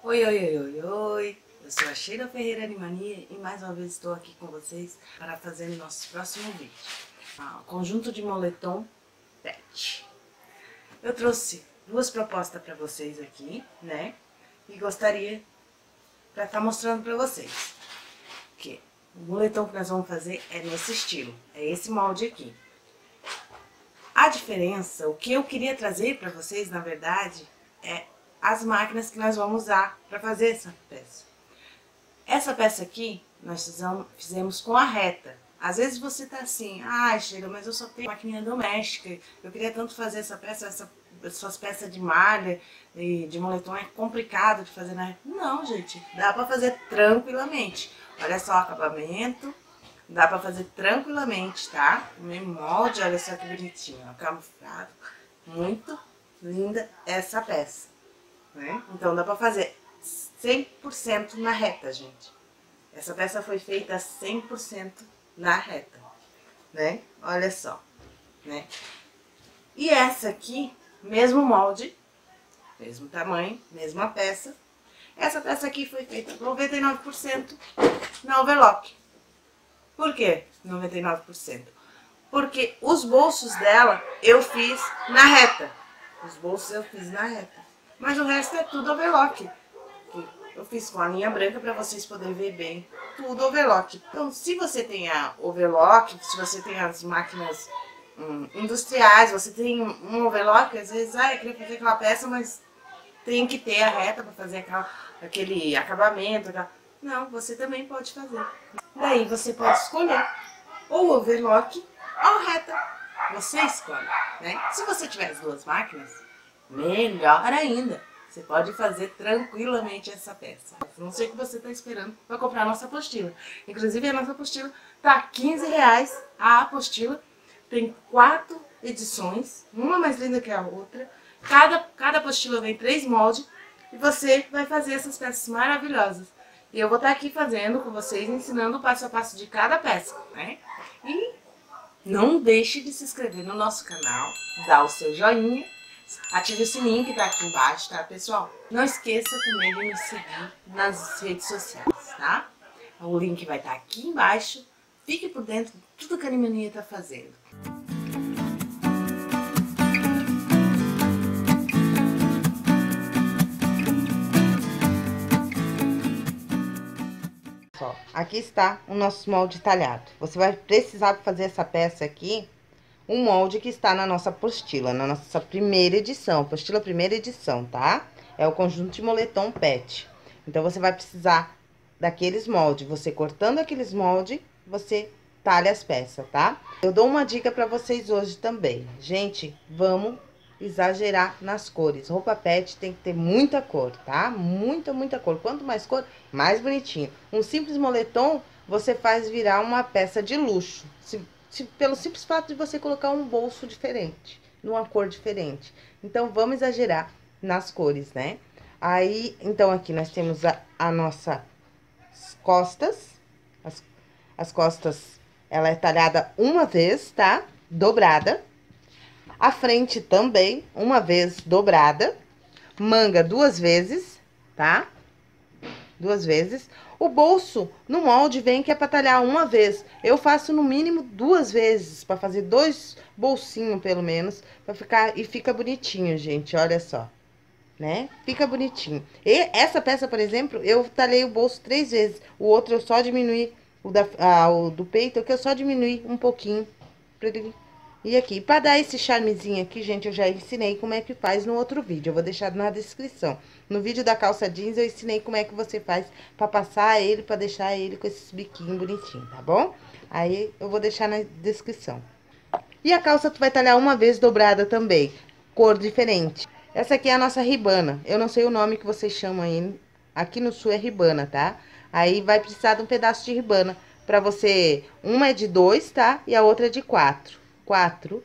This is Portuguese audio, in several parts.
Oi, oi, oi, oi, oi. Eu sou a Sheila Ferreira Animania e mais uma vez estou aqui com vocês para fazer o nosso próximo vídeo. Ah, conjunto de moletom pet. Eu trouxe duas propostas para vocês aqui, né? E gostaria para estar tá mostrando para vocês. Que o moletom que nós vamos fazer é nesse estilo, é esse molde aqui. A diferença, o que eu queria trazer para vocês, na verdade, é as máquinas que nós vamos usar para fazer essa peça. Essa peça aqui, nós fizemos, com a reta. Às vezes você tá assim, ah, Sheila, mas eu só tenho máquina doméstica, eu queria tanto fazer essa peça, essa, suas peças de malha e de moletom é complicado de fazer na reta. Não, gente, dá para fazer tranquilamente. Olha só o acabamento, dá para fazer tranquilamente, tá? O mesmo molde, olha só que bonitinho, ó, camuflado. Muito linda essa peça né? Então dá pra fazer 100% na reta, gente. Essa peça foi feita 100% na reta, né? Olha só, né? E essa aqui, mesmo molde, mesmo tamanho, mesma peça. Essa peça aqui foi feita 99% na overlock. Por quê 99%? Porque os bolsos dela eu fiz na reta. Os bolsos eu fiz na reta. Mas o resto é tudo overlock. Eu fiz com a linha branca para vocês poderem ver bem. Tudo overlock. Então, se você tem a overlock, se você tem as máquinas hum, industriais, você tem um overlock, às vezes, ah, eu queria fazer aquela peça, mas tem que ter a reta para fazer aquela, aquele acabamento. Aquela... Não, você também pode fazer. Daí você pode escolher ou overlock ou reta. Você escolhe, né? Se você tiver as duas máquinas, Melhor ainda, você pode fazer tranquilamente essa peça. Não sei o que você está esperando para comprar a nossa apostila. Inclusive, a nossa apostila tá 15 reais a apostila. Tem quatro edições, uma mais linda que a outra. Cada, cada apostila vem três moldes e você vai fazer essas peças maravilhosas. E eu vou estar tá aqui fazendo com vocês, ensinando o passo a passo de cada peça, né? E não deixe de se inscrever no nosso canal, dar o seu joinha Ative o sininho que tá aqui embaixo, tá, pessoal? Não esqueça também de me seguir nas redes sociais, tá? O link vai estar tá aqui embaixo. Fique por dentro de tudo que a Animania tá fazendo. Aqui está o nosso molde talhado. Você vai precisar fazer essa peça aqui um molde que está na nossa apostila, na nossa primeira edição, apostila primeira edição, tá? É o conjunto de moletom pet. Então, você vai precisar daqueles moldes. Você cortando aqueles moldes, você talha as peças, tá? Eu dou uma dica pra vocês hoje também. Gente, vamos exagerar nas cores. Roupa pet tem que ter muita cor, tá? Muita, muita cor. Quanto mais cor, mais bonitinho. Um simples moletom, você faz virar uma peça de luxo. Se pelo simples fato de você colocar um bolso diferente, numa cor diferente. Então, vamos exagerar nas cores, né? Aí, então, aqui nós temos a, a nossa costas. As, as costas, ela é talhada uma vez, tá? Dobrada. A frente também, uma vez dobrada. Manga duas vezes, tá? Duas vezes. O bolso no molde vem que é para talhar uma vez. Eu faço no mínimo duas vezes, para fazer dois bolsinhos pelo menos, para ficar e fica bonitinho, gente, olha só. Né? Fica bonitinho. E essa peça, por exemplo, eu talhei o bolso três vezes. O outro eu só diminui o, da, ah, o do peito, que eu só diminui um pouquinho ele e aqui, para dar esse charmezinho aqui, gente, eu já ensinei como é que faz no outro vídeo. Eu vou deixar na descrição. No vídeo da calça jeans, eu ensinei como é que você faz para passar ele, para deixar ele com esses biquinhos bonitinhos, tá bom? Aí, eu vou deixar na descrição. E a calça tu vai talhar uma vez dobrada também, cor diferente. Essa aqui é a nossa ribana. Eu não sei o nome que vocês chamam aí. Aqui no sul é ribana, tá? Aí vai precisar de um pedaço de ribana para você... Uma é de dois, tá? E a outra é de quatro quatro,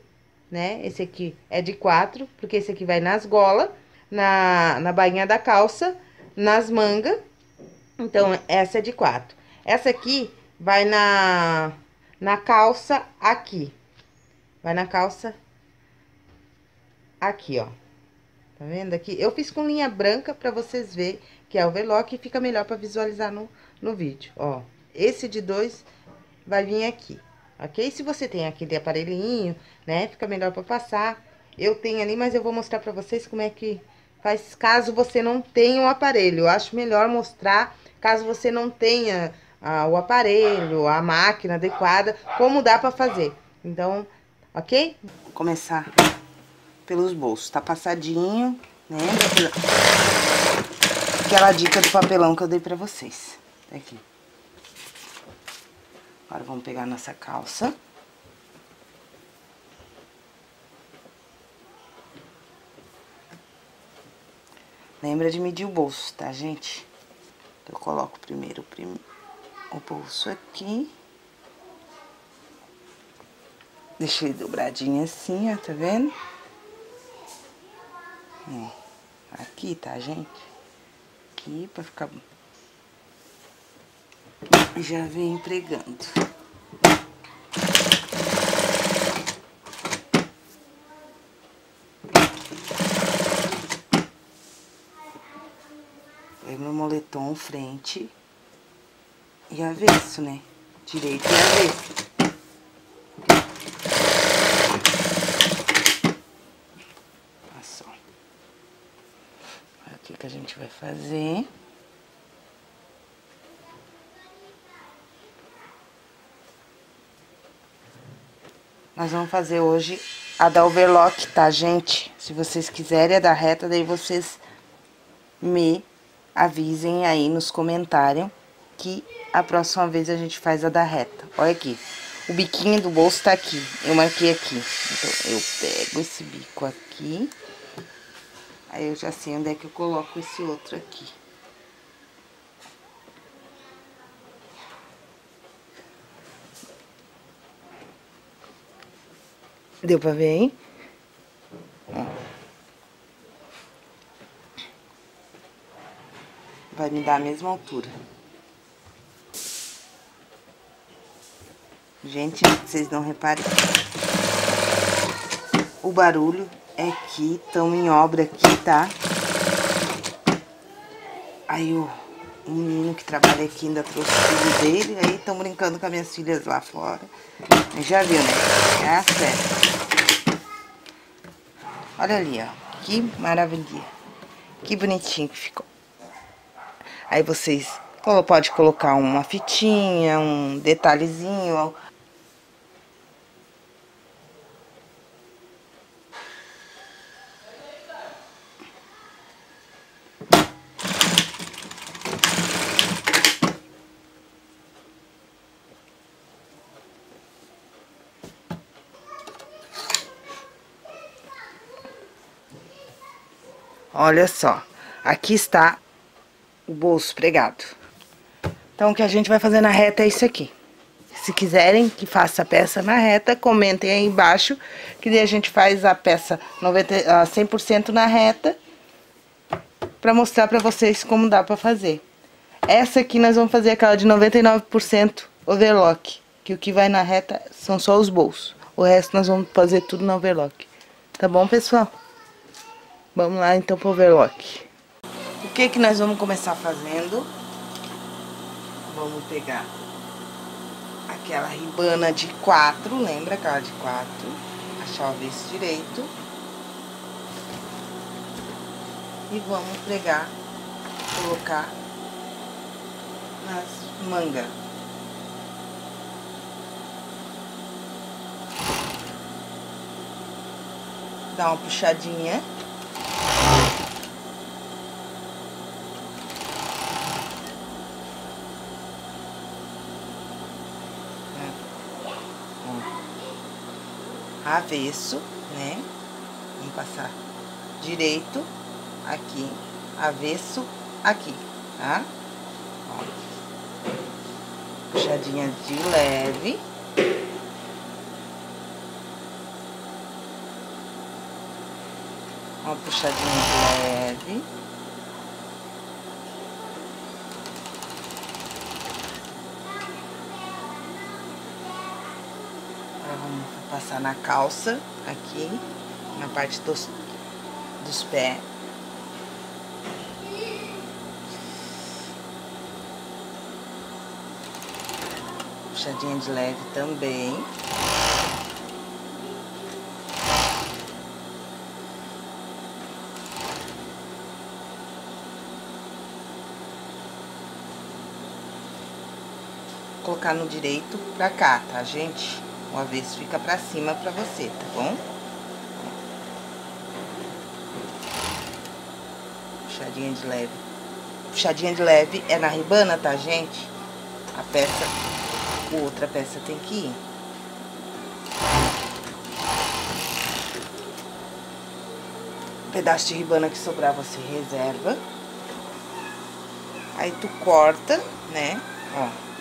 né? Esse aqui é de quatro, porque esse aqui vai nas golas, na, na bainha da calça, nas mangas. Então, essa é de quatro. Essa aqui vai na, na calça aqui. Vai na calça aqui, ó. Tá vendo aqui? Eu fiz com linha branca pra vocês verem que é overlock e fica melhor pra visualizar no, no vídeo, ó. Esse de dois vai vir aqui, ok? Se você tem aquele aparelhinho, né, fica melhor pra passar. Eu tenho ali, mas eu vou mostrar pra vocês como é que faz caso você não tenha o um aparelho. Eu acho melhor mostrar caso você não tenha ah, o aparelho, a máquina adequada, como dá pra fazer. Então, ok? Vou começar pelos bolsos. Tá passadinho, né? Aquela dica do papelão que eu dei pra vocês. Tá aqui. Agora vamos pegar nossa calça. Lembra de medir o bolso, tá, gente? Eu coloco primeiro prim... o bolso aqui. Deixei dobradinho assim, ó, tá vendo? Ó, aqui, tá, gente? Aqui, pra ficar... Já vem pregando. Pego meu moletom frente e avesso, né? Direito e avesso. que a gente vai fazer. Nós vamos fazer hoje a da overlock, tá, gente? Se vocês quiserem a da reta, daí vocês me avisem aí nos comentários que a próxima vez a gente faz a da reta. Olha aqui, o biquinho do bolso tá aqui, eu marquei aqui. Então, eu pego esse bico aqui Aí eu já sei onde é que eu coloco esse outro aqui. Deu pra ver, hein? Vai me dar a mesma altura. Gente, vocês não reparem o barulho é que estamos em obra aqui, tá? Aí o, menino que trabalha aqui ainda trouxe o filho dele, aí estão brincando com as minhas filhas lá fora. Já viu, né? É a festa. Olha ali, ó. Que maravilha. Que bonitinho que ficou. Aí vocês pode colocar uma fitinha, um detalhezinho, Olha só, aqui está o bolso pregado. Então, o que a gente vai fazer na reta é isso aqui. Se quiserem que faça a peça na reta, comentem aí embaixo, que daí a gente faz a peça 90, a 100% na reta, pra mostrar pra vocês como dá pra fazer. Essa aqui nós vamos fazer aquela de 99% overlock, que o que vai na reta são só os bolsos. O resto nós vamos fazer tudo na overlock. Tá bom, pessoal? Vamos lá então pro overlock. Que que nós vamos começar fazendo? Vamos pegar aquela ribana de quatro, lembra aquela de quatro? Achar o avesso direito. E vamos pregar, colocar nas mangas. Dá uma puxadinha. Avesso, né? Vamos passar direito aqui, avesso aqui, tá? Ó. Puxadinha de leve. Uma puxadinha de leve. Agora vamos passar na calça, aqui, na parte dos, dos pés. Puxadinha de leve também. colocar no direito pra cá, tá, gente? O avesso fica pra cima pra você, tá bom? Puxadinha de leve. Puxadinha de leve é na ribana, tá, gente? A peça, outra peça tem que ir. Um pedaço de ribana que sobrar, você reserva. Aí tu corta, né? Ó.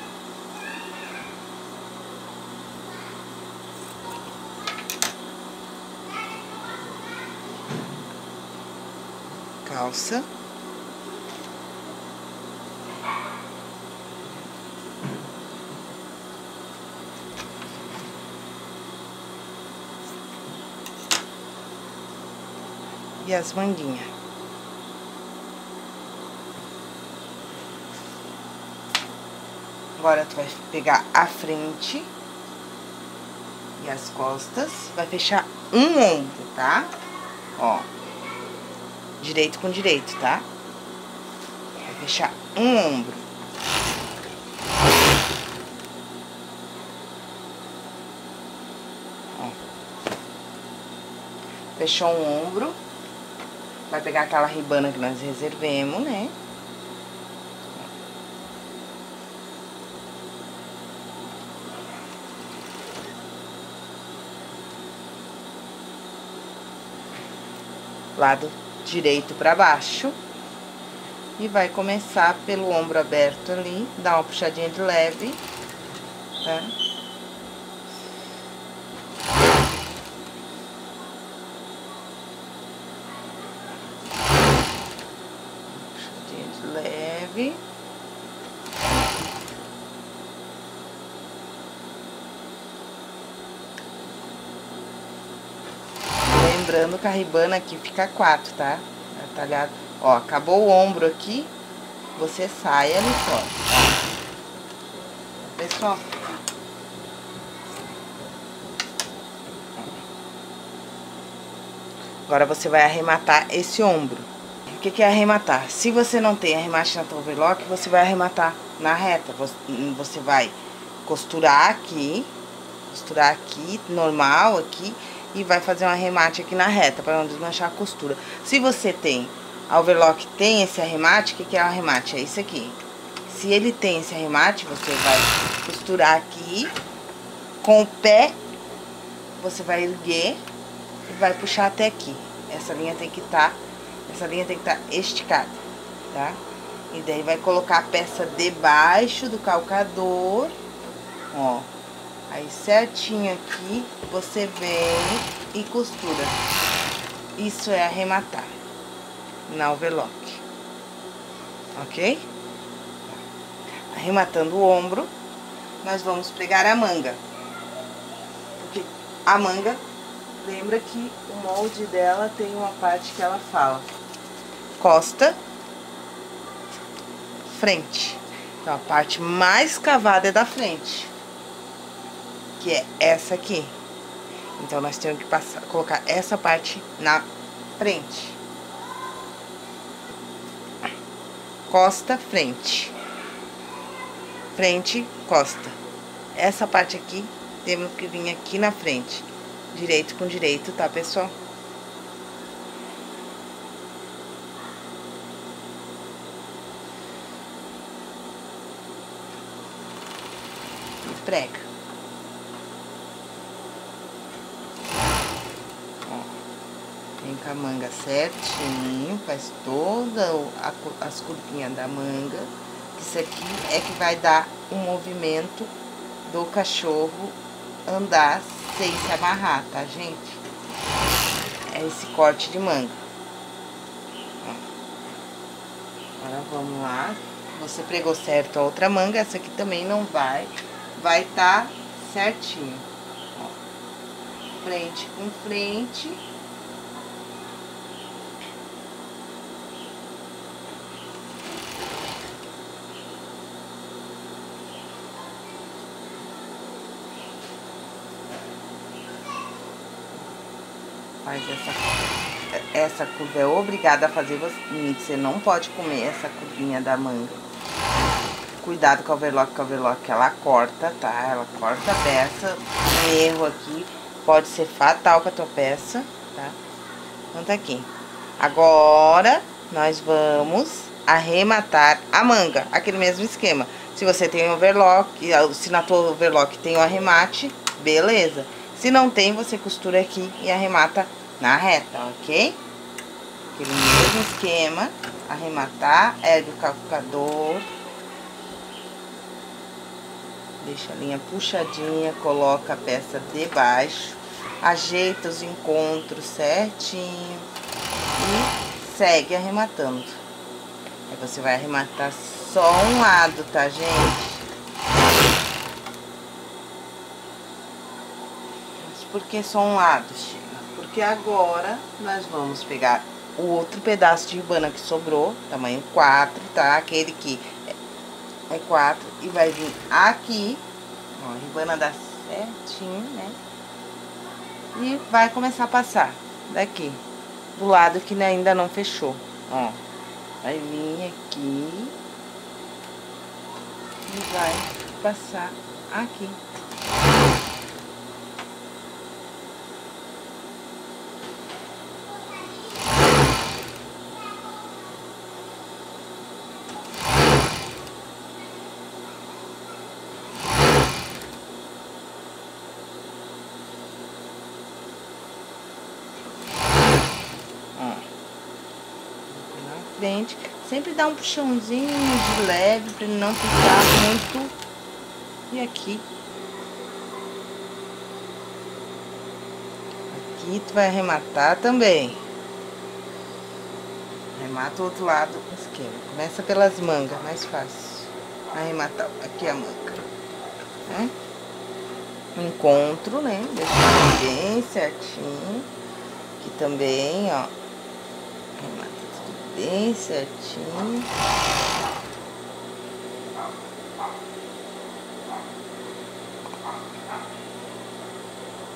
calça. E as manguinhas. Agora, tu vai pegar a frente e as costas, vai fechar um ombro, tá? Ó direito com direito, tá? Vai fechar um ombro. Ó. Fechou um ombro. Vai pegar aquela ribana que nós reservemos, né? lado direito para baixo. E vai começar pelo ombro aberto ali, dá uma puxadinha de leve, tá? Puxadinha de leve. Lembrando que a ribana aqui fica quatro, tá? Atalhado. Ó, acabou o ombro aqui, você sai ali fora, tá? Pessoal. Agora você vai arrematar esse ombro. O que, que é arrematar? Se você não tem arremate na overlock, você vai arrematar na reta. Você vai costurar aqui, costurar aqui, normal aqui, e vai fazer um arremate aqui na reta, para não desmanchar a costura. Se você tem, a overlock tem esse arremate, o que, que é o arremate? É isso aqui. Se ele tem esse arremate, você vai costurar aqui, com o pé, você vai erguer e vai puxar até aqui. Essa linha tem que estar, tá, essa linha tem que estar tá esticada, tá? E daí vai colocar a peça debaixo do calcador, ó. Aí certinho aqui, você vem e costura. Isso é arrematar na overlock. Ok? Arrematando o ombro, nós vamos pregar a manga. Porque a manga, lembra que o molde dela tem uma parte que ela fala. Costa, frente. Então, a parte mais cavada é da frente que é essa aqui. Então, nós temos que passar, colocar essa parte na frente. Costa, frente. Frente, costa. Essa parte aqui, temos que vir aqui na frente. Direito com direito, tá, pessoal? prega. Com a manga certinho, faz toda a, as curvinhas da manga. Isso aqui é que vai dar o movimento do cachorro andar sem se amarrar, tá, gente? É esse corte de manga. Agora vamos lá. Você pregou certo a outra manga, essa aqui também não vai. Vai tá certinho. Frente com frente essa, essa curva, é obrigada a fazer, você não pode comer essa curvinha da manga. Cuidado com a overlock, com a overlock ela corta, tá? Ela corta a peça, um erro aqui pode ser fatal pra tua peça, tá? Então tá aqui. Agora, nós vamos arrematar a manga, aquele mesmo esquema. Se você tem overlock, se na tua overlock tem o arremate, beleza. Se não tem, você costura aqui e arremata na reta, ok? Aquele mesmo esquema, arrematar, ergue o calcador. Deixa a linha puxadinha, coloca a peça debaixo, ajeita os encontros certinho e segue arrematando. Aí você vai arrematar só um lado, tá, gente? por que só um lado, Sheila? Porque agora nós vamos pegar o outro pedaço de ribana que sobrou, tamanho 4, tá? Aquele que é 4 e vai vir aqui, ó, a ribana dá certinho, né? E vai começar a passar daqui, do lado que ainda não fechou, ó. Vai vir aqui e vai passar aqui. Frente. Sempre dá um puxãozinho de leve para ele não ficar muito. E aqui. Aqui tu vai arrematar também. Arremata o outro lado esquerdo. Começa pelas mangas, mais fácil. Arrematar aqui a manga. Né? Encontro, né? Deixar bem certinho. Aqui também, ó bem certinho.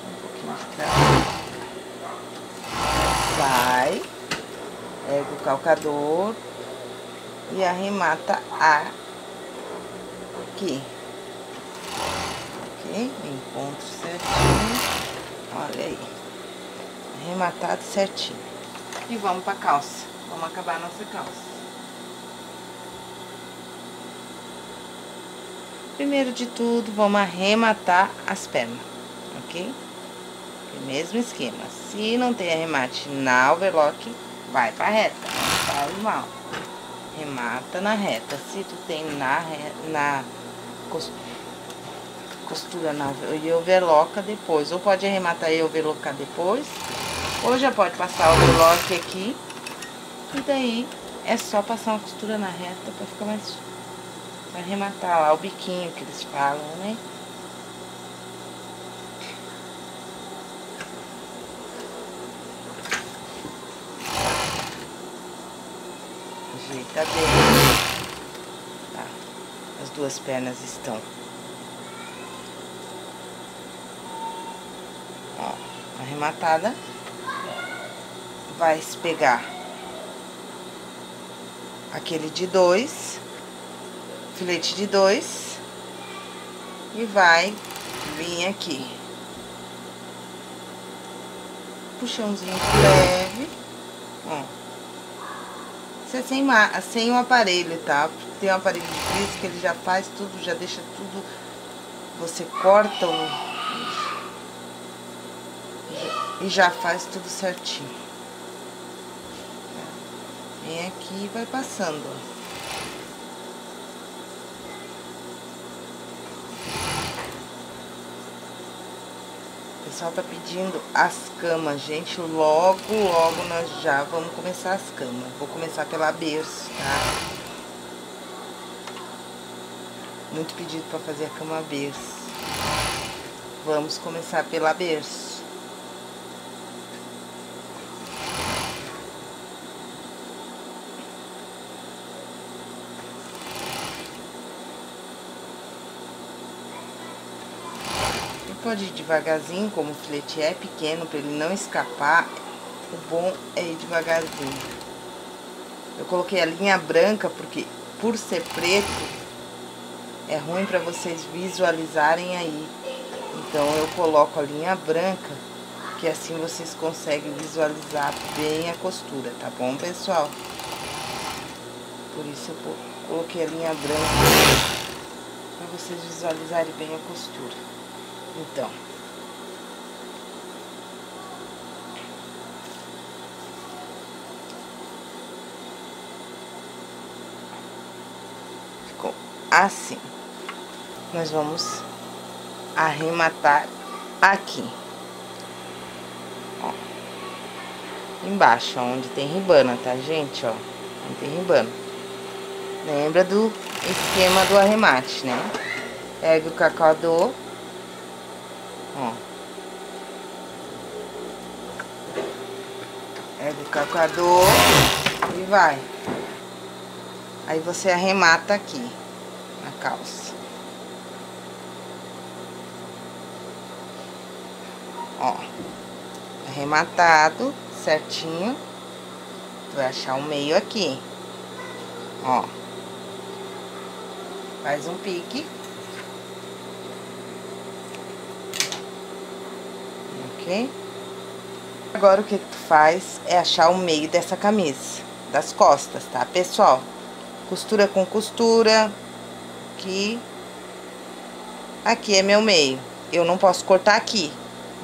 Um pouquinho de cravo. Vai, pega o calcador e arremata aqui. Ok? Encontro certinho. Olha aí. Arrematado certinho. E vamos pra calça. Vamos acabar a nossa calça. Primeiro de tudo, vamos arrematar as pernas, ok? O mesmo esquema. Se não tem arremate na overlock, vai pra reta, não faz mal. Remata na reta. Se tu tem na, na costura na e overloca depois. Ou pode arrematar e overlocar depois. Ou já pode passar o overlock aqui e daí é só passar uma costura na reta pra ficar mais... Pra arrematar lá o biquinho que eles falam, né? Ajeita bem. Tá. As duas pernas estão. Ó, arrematada. Vai pegar aquele de dois, filete de dois, e vai vir aqui. Puxãozinho leve, ó. Isso é sem, sem o aparelho, tá? Tem um aparelho frizz que ele já faz tudo, já deixa tudo... Você corta o... E já faz tudo certinho. Vem aqui e vai passando, O pessoal tá pedindo as camas, gente. Logo, logo nós já vamos começar as camas. Vou começar pela berço, tá? Muito pedido pra fazer a cama berço. Vamos começar pela berço. Pode ir devagarzinho, como o filete é pequeno, para ele não escapar, o bom é ir devagarzinho. Eu coloquei a linha branca porque, por ser preto, é ruim para vocês visualizarem aí. Então, eu coloco a linha branca, que assim vocês conseguem visualizar bem a costura, tá bom, pessoal? Por isso eu coloquei a linha branca para vocês visualizarem bem a costura. Então, ficou assim. Nós vamos arrematar aqui. Ó. Embaixo, onde tem ribana, tá, gente? Ó, onde tem ribana. Lembra do esquema do arremate, né? Pega o cacauador. Ó. Pega o cacauador e vai. Aí você arremata aqui na calça. Ó. Arrematado certinho. Vai achar o meio aqui. Ó. Faz um pique. Agora, o que, que tu faz é achar o meio dessa camisa, das costas, tá, pessoal? Costura com costura, aqui. Aqui é meu meio. Eu não posso cortar aqui,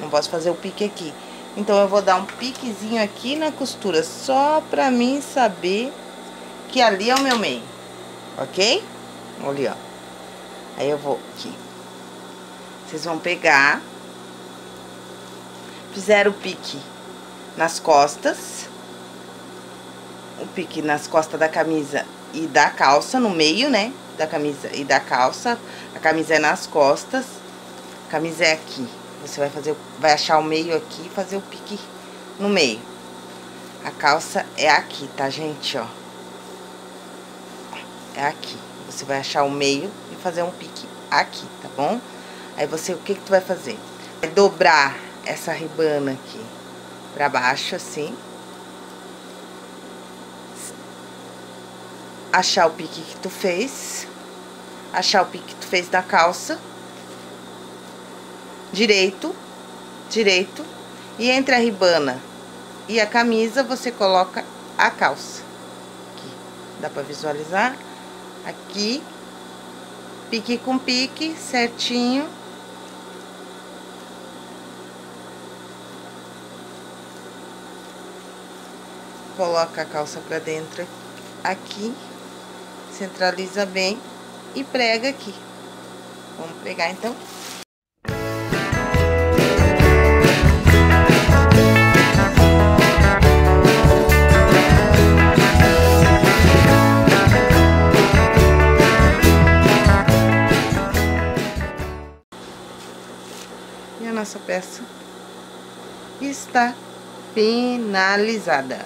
não posso fazer o pique aqui. Então, eu vou dar um piquezinho aqui na costura, só pra mim saber que ali é o meu meio, ok? Olha, ó. Aí eu vou aqui. Vocês vão pegar. Fizeram o pique nas costas. O pique nas costas da camisa e da calça, no meio, né? Da camisa e da calça. A camisa é nas costas. A camisa é aqui. Você vai fazer, vai achar o meio aqui e fazer o pique no meio. A calça é aqui, tá, gente, ó. É aqui. Você vai achar o meio e fazer um pique aqui, tá bom? Aí você, o que que tu vai fazer? Vai dobrar essa ribana aqui pra baixo, assim. Achar o pique que tu fez. Achar o pique que tu fez da calça. Direito, direito. E entre a ribana e a camisa, você coloca a calça. Aqui, dá pra visualizar? aqui, pique com pique, certinho. Coloca a calça pra dentro aqui, centraliza bem e prega aqui. Vamos pregar então. nossa peça está finalizada.